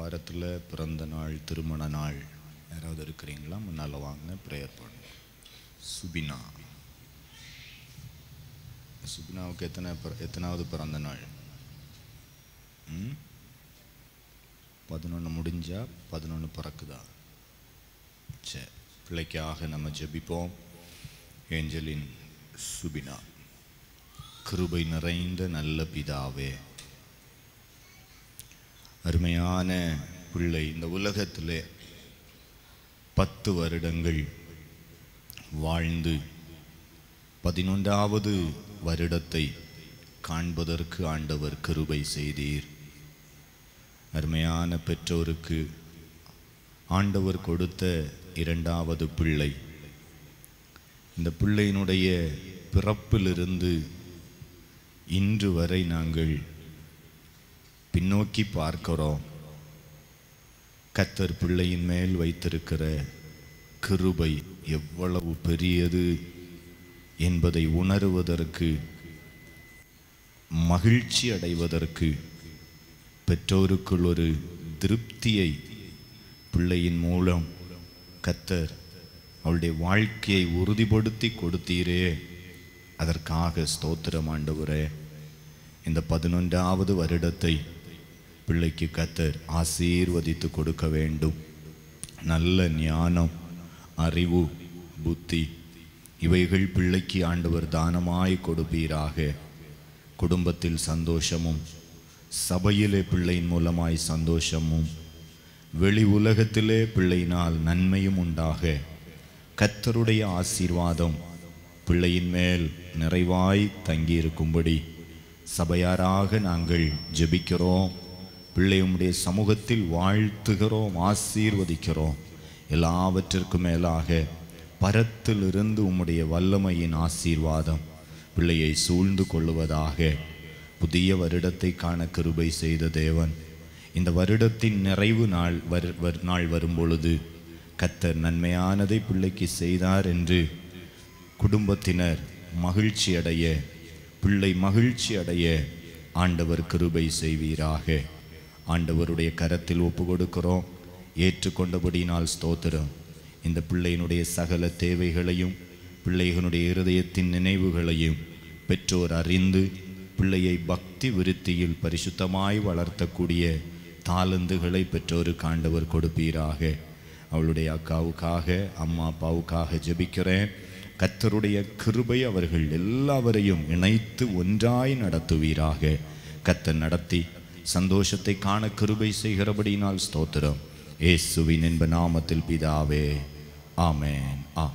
வாரத்தில் பிறந்த நாள் திருமண நாள் யாராவது இருக்கிறீங்களா? முன்னால் வாங்க ப்ரேயர் பண்ணுங்க. சுபினா. சுபினாவுக்கு எத்தனை பிற- எத்தனாவது பிறந்த நாள்? ம்? பதினொன்று முடிஞ்சா பதினொன்று பிறக்குதா? சரி பிள்ளைக்காக நம்ம ஜெபிப்போம். ஏஞ்சலின் சுபினா. கிருபை நிறைந்த நல்ல பிதாவே அருமையான பிள்ளை. இந்த உலகத்தில் பத்து வருடங்கள் வாழ்ந்து பதினொன்றாவது வருடத்தை காண்பதற்கு ஆண்டவர் கிருபை செய்தீர். அருமையான பெற்றோருக்கு ஆண்டவர் கொடுத்த இரண்டாவது பிள்ளை. இந்த பிள்ளையினுடைய பிறப்பிலிருந்து இன்று வரை நாங்கள் பின்னோக்கி பார்க்கிறோம். கத்தர் பிள்ளையின் மேல் வைத்திருக்கிற கிருபை எவ்வளவு பெரியது என்பதை உணருவதற்கு மகிழ்ச்சி அடைவதற்கு பெற்றோருக்குள் ஒரு திருப்தியை பிள்ளையின் மூலம் கத்தர் அவளுடைய வாழ்க்கையை உறுதிப்படுத்தி கொடுத்தீரே. அதற்காக ஸ்தோத்திரம் ஆண்டவரே. இந்த பதினொன்றாவது வருடத்தை பிள்ளைக்கு கத்தர் ஆசீர்வதித்து கொடுக்க வேண்டும். நல்ல ஞானம் அறிவு புத்தி இவைகள் பிள்ளைக்கு ஆண்டவர் தானமாய் கொடுப்பீராக. குடும்பத்தில் சந்தோஷமும் சபையிலே பிள்ளையின் மூலமாய் சந்தோஷமும் வெளி உலகத்திலே பிள்ளையினால் நன்மையும் உண்டாக. கத்தருடைய ஆசீர்வாதம் பிள்ளையின் மேல் நிறைவாய் தங்கியிருக்கும்படி சபையாராக நாங்கள் ஜெபிக்கிறோம். பிள்ளை உம்முடைய சமூகத்தில் வாழ்த்துகிறோம் ஆசீர்வதிக்கிறோம். எல்லாவற்றிற்கும் மேலாக பரத்திலிருந்து உம்முடைய வல்லமையின் ஆசீர்வாதம் பிள்ளையை சூழ்ந்து கொள்ளுவதாக புதிய வருடத்தை காண கிருபை செய்த தேவன். இந்த வருடத்தின் நிறைவு நாள் வரு வர்- நாள் வரும்பொழுது கத்தர் நன்மையானதை பிள்ளைக்கு செய்தார் என்று குடும்பத்தினர் மகிழ்ச்சி அடைய பிள்ளை மகிழ்ச்சி அடைய ஆண்டவர் கிருபை செய்வீராக. ஆண்டவருடைய கரத்தில் ஒப்பு கொடுக்கிறோம் ஏற்றுக்கொண்டபடியினால் ஸ்தோத்திரம். இந்த பிள்ளையினுடைய சகல தேவைகளையும் பிள்ளைகளுடைய இருதயத்தின் நினைவுகளையும் பெற்றோர் அறிந்து பிள்ளையை பக்தி விருத்தியில் பரிசுத்தமாய் வளர்த்தக்கூடிய தாளந்துகளை பெற்றோருக்கு ஆண்டவர் கொடுப்பீராக. அவளுடைய அக்காவுக்காக அம்மா அப்பாவுக்காக ஜெபிக்கிறேன். கத்தருடைய கிருபை அவர்கள் எல்லாவரையும் இணைத்து ஒன்றாய் நடத்துவீராக. கத்தர் நடத்தி சந்தோஷத்தை காண கிருபை செய்கிறபடியினால் ஸ்தோத்திரம். ஏசுவின் என்ப நாமத்தில் பிதாவே ஆமேன் ஆ